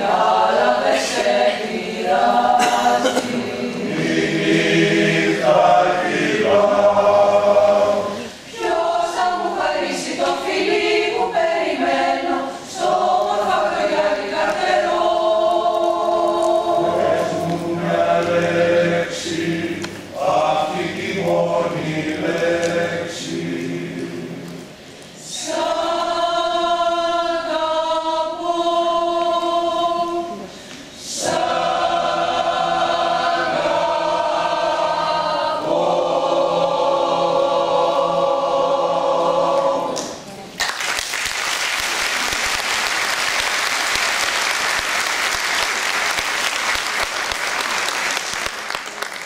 주여